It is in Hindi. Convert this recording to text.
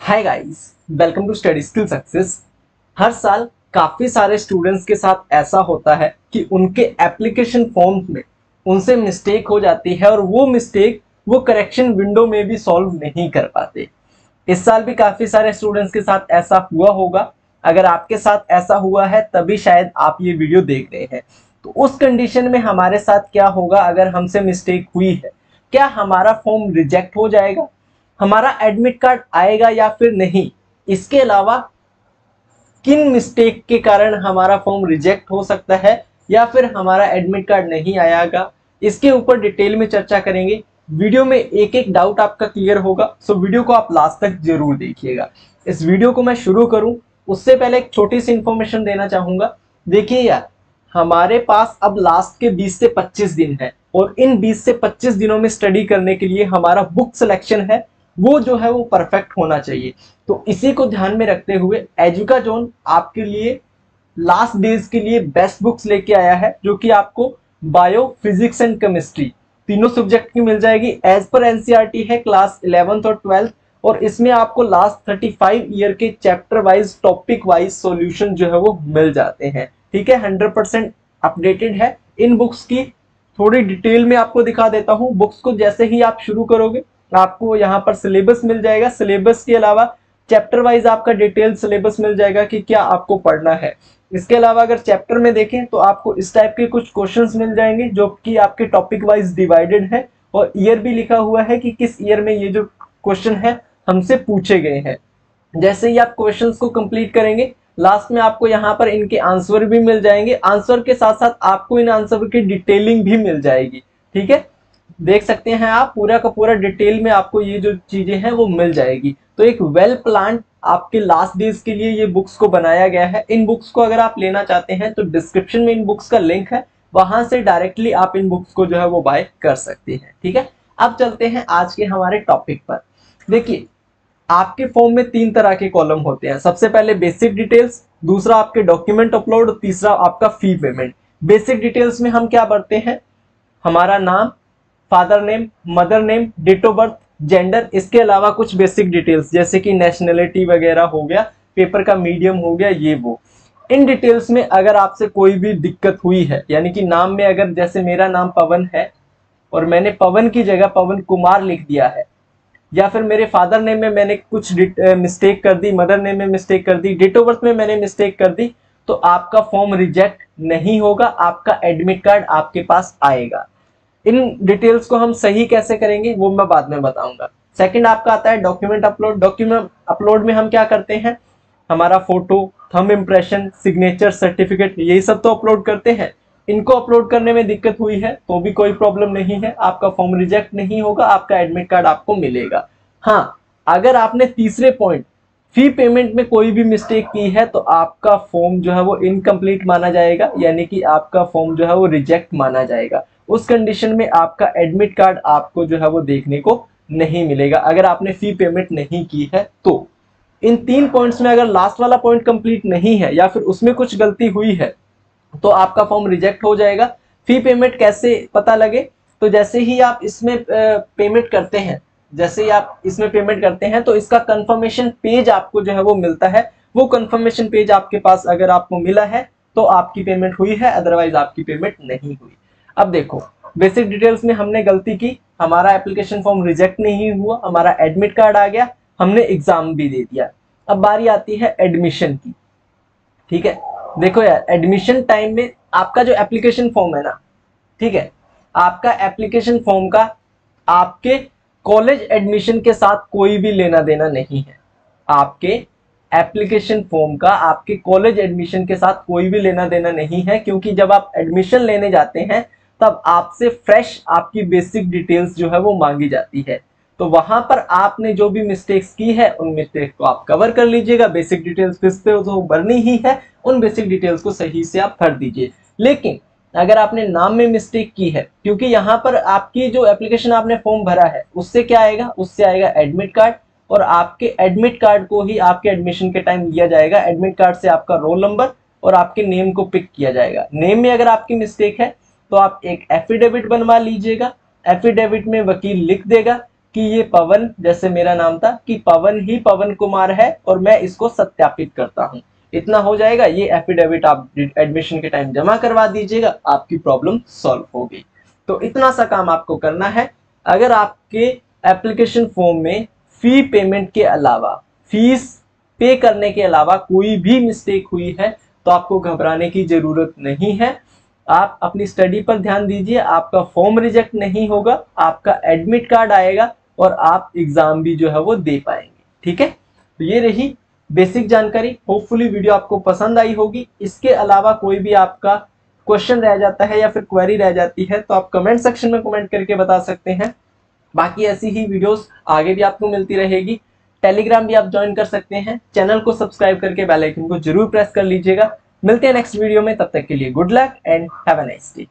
Hi guys welcome to study skill success हर साल काफ़ी सारे स्टूडेंट्स के साथ ऐसा होता है कि उनके एप्लीकेशन फॉर्म में उनसे मिस्टेक हो जाती है और वो मिस्टेक वो करेक्शन विंडो में भी सॉल्व नहीं कर पाते। इस साल भी काफ़ी सारे स्टूडेंट्स के साथ ऐसा हुआ होगा। अगर आपके साथ ऐसा हुआ है, तभी शायद आप ये वीडियो देख रहे हैं। तो उस कंडीशन में हमारे साथ क्या होगा? अगर हमसे मिस्टेक हुई है, क्या हमारा फॉर्म रिजेक्ट हो जाएगा? हमारा एडमिट कार्ड आएगा या फिर नहीं? इसके अलावा किन मिस्टेक के कारण हमारा फॉर्म रिजेक्ट हो सकता है या फिर हमारा एडमिट कार्ड नहीं आएगा? इसके ऊपर डिटेल में चर्चा करेंगे। वीडियो में एक एक डाउट आपका क्लियर होगा सो वीडियो को आप लास्ट तक ज़रूर देखिएगा। इस वीडियो को मैं शुरू करूँ। उससे पहले एक छोटी सी इंफॉर्मेशन देना चाहूँगा। देखिए यार, हमारे पास अब लास्ट के 20 से 25 दिन है और इन 20 से 25 दिनों में स्टडी करने के लिए हमारा बुक सिलेक्शन है। वो जो है वो परफेक्ट होना चाहिए। तो इसी को ध्यान में रखते हुए एजुका जोन आपके लिए लास्ट डेज़ के लिए बेस्ट बुक्स लेके आया है, जो कि आपको बायो फिजिक्स एंड केमिस्ट्री तीनों सब्जेक्ट की मिल जाएगी। एज पर एनसीईआरटी है क्लास इलेवेंथ और ट्वेल्थ और इसमें आपको लास्ट 35 ईयर के chapter wise topic wise solution जो है वो मिल जाते हैं। ठीक है? 100 परसेंट अपडेटेड है। इन बुक्स की थोड़ी डिटेल में आपको दिखा देता हूँ। बुक्स को जैसे ही आप शुरू करोगे आपको यहाँ पर सिलेबस मिल जाएगा। सिलेबस के अलावा चैप्टर वाइज आपका डिटेल सिलेबस मिल जाएगा कि क्या आपको पढ़ना है। इसके अलावा अगर चैप्टर में देखें तो आपको इस टाइप के कुछ क्वेश्चंस मिल जाएँगे जो कि आपके टॉपिक वाइज डिवाइडेड है और ईयर भी लिखा हुआ है कि किस ईयर में ये जो क्वेश्चन है हमसे पूछे गए हैं। जैसे ही आप क्वेश्चंस को कंप्लीट करेंगे लास्ट में आपको यहाँ पर इनके आंसर भी मिल जाएँगे। आंसर के साथ साथ आपको इन आंसर की डिटेलिंग भी मिल जाएगी। ठीक है? देख सकते हैं आप, पूरा का पूरा डिटेल में आपको ये जो चीज़ें हैं वो मिल जाएगी। तो एक वेल प्लान आपके लास्ट डेज़ के लिए ये बुक्स को बनाया गया है। इन बुक्स को अगर आप लेना चाहते हैं तो डिस्क्रिप्शन में इन बुक्स का लिंक है। वहाँ से डायरेक्टली आप इन बुक्स को जो है वो बाय कर सकते हैं, ठीक है? अब चलते हैं आज के हमारे टॉपिक पर। देखिए, आपके फॉर्म में तीन तरह के कॉलम होते हैं। सबसे पहले बेसिक डिटेल्स दूसरा आपके डॉक्यूमेंट अपलोड तीसरा आपका फ़ी पेमेंट बेसिक डिटेल्स में हम क्या भरते हैं? हमारा नाम father name, mother name, date of birth, gender, इसके अलावा कुछ बेसिक डिटेल्स, जैसे कि नेशनलिटी वगैरह हो गया, पेपर का मीडियम हो गया, ये वो। इन डिटेल्स में अगर आपसे कोई भी दिक्कत हुई है, यानी कि नाम में अगर, जैसे मेरा नाम पवन है, और मैंने पवन की जगह पवन कुमार लिख दिया है, या फिर मेरे फादर नेम में मैंने कुछ मिस्टेक कर दी, मदर नेम में मिस्टेक कर दी, डेट ऑफ़ बर्थ में मैंने मिस्टेक कर दी तो आपका फॉर्म रिजेक्ट नहीं होगा, आपका एडमिट कार्ड आपके पास आएगा। इन डिटेल्स को हम सही कैसे करेंगे, वो मैं बाद में बताऊँगा। सेकंड आपका आता है डॉक्यूमेंट अपलोड डॉक्यूमेंट अपलोड में हम क्या करते हैं? हमारा photo thumb impression signature certificate यही सब तो अपलोड करते हैं। इनको अपलोड करने में दिक्कत हुई है तो भी कोई प्रॉब्लम नहीं है। आपका फॉर्म रिजेक्ट नहीं होगा, आपका एडमिट कार्ड आपको मिलेगा। हाँ अगर आपने तीसरे पॉइंट फ़ी पेमेंट में कोई भी मिस्टेक की है तो आपका फॉर्म जो है वो इनकम्प्लीट माना जाएगा, यानी कि आपका फॉर्म जो है वो रिजेक्ट माना जाएगा। उस कंडीशन में आपका एडमिट कार्ड आपको जो है वो देखने को नहीं मिलेगा। अगर आपने फ़ी पेमेंट नहीं की है तो। इन तीन पॉइंट्स में अगर लास्ट वाला पॉइंट कंप्लीट नहीं है या फिर उसमें कुछ गलती हुई है तो आपका फॉर्म रिजेक्ट हो जाएगा। फ़ी पेमेंट कैसे पता लगे? तो जैसे ही आप इसमें पेमेंट करते हैं, जैसे ही आप इसमें पेमेंट करते हैं तो इसका कंफर्मेशन पेज आपको जो है वो मिलता है। वो कंफर्मेशन पेज आपके पास अगर आपको मिला है तो आपकी पेमेंट हुई है अदरवाइज़ आपकी पेमेंट नहीं हुई। अब देखो बेसिक डिटेल्स में हमने गलती की। हमारा एप्लीकेशन फॉर्म रिजेक्ट नहीं हुआ, हमारा एडमिट कार्ड आ गया, हमने एग्ज़ाम भी दे दिया। अब बारी आती है एडमिशन की। ठीक है? देखो यार एडमिशन टाइम में आपका जो एप्लीकेशन फॉर्म है ना, ठीक है? आपका एप्लीकेशन फॉर्म का आपके कॉलेज एडमिशन के साथ कोई भी लेना देना नहीं है। आपके एप्लीकेशन फॉर्म का, आपके कॉलेज एडमिशन के साथ कोई भी लेना देना नहीं है, क्योंकि जब आप एडमिशन लेने जाते हैं तब आपसे फ्रेश आपकी बेसिक डिटेल्स जो है वो मांगी जाती है। तो वहाँ पर आपने जो भी मिस्टेक्स की है, उन मिस्टेक्स को आप कवर कर लीजिएगा। बेसिक डिटेल्स फिर से तो भरनी ही है, उन बेसिक डिटेल्स को सही से आप भर दीजिए। लेकिन अगर आपने नाम में मिस्टेक की है, क्योंकि यहाँ पर आपकी जो एप्लीकेशन आपने फॉर्म भरा है, उससे क्या आएगा? उससे आएगा एडमिट कार्ड और आपके एडमिट कार्ड को ही आपके एडमिशन के टाइम दिया जाएगा। एडमिट कार्ड से आपका रोल नंबर और आपके नेम को पिक किया जाएगा। नेम में अगर आपकी मिस्टेक है तो आप एक एफिडेविट बनवा लीजिएगा। एफिडेविट में वकील लिख देगा कि ये पवन, जैसे मेरा नाम था, कि पवन ही पवन कुमार है और मैं इसको सत्यापित करता हूँ। इतना हो जाएगा। ये एफिडेविट आप एडमिशन के टाइम जमा करवा दीजिएगा। आपकी प्रॉब्लम सॉल्व होगी। तो इतना सा काम आपको करना है। अगर आपके एप्लीकेशन फॉर्म में फ़ी पेमेंट के अलावा फ़ीस पे करने के अलावा कोई भी मिस्टेक हुई है तो आपको घबराने की ज़रूरत नहीं है। आप अपनी स्टडी पर ध्यान दीजिए, आपका फॉर्म रिजेक्ट नहीं होगा, आपका एडमिट कार्ड आएगा और आप एग्ज़ाम भी जो है वो दे पाएँगे, ठीक है? तो ये रही बेसिक जानकारी। होपफुली वीडियो आपको पसंद आई होगी। इसके अलावा कोई भी आपका क्वेश्चन रह जाता है या फिर क्वेरी रह जाती है तो आप कमेंट सेक्शन में कमेंट करके बता सकते हैं। बाकी ऐसी ही वीडियोस आगे भी आपको मिलती रहेगी। टेलीग्राम भी आप ज्वाइन कर सकते हैं। चैनल को सब्सक्राइब करके बेल आइकन को ज़रूर प्रेस कर लीजिएगा। मिलते हैं नेक्स्ट वीडियो में, तब तक के लिए good luck and have a nice day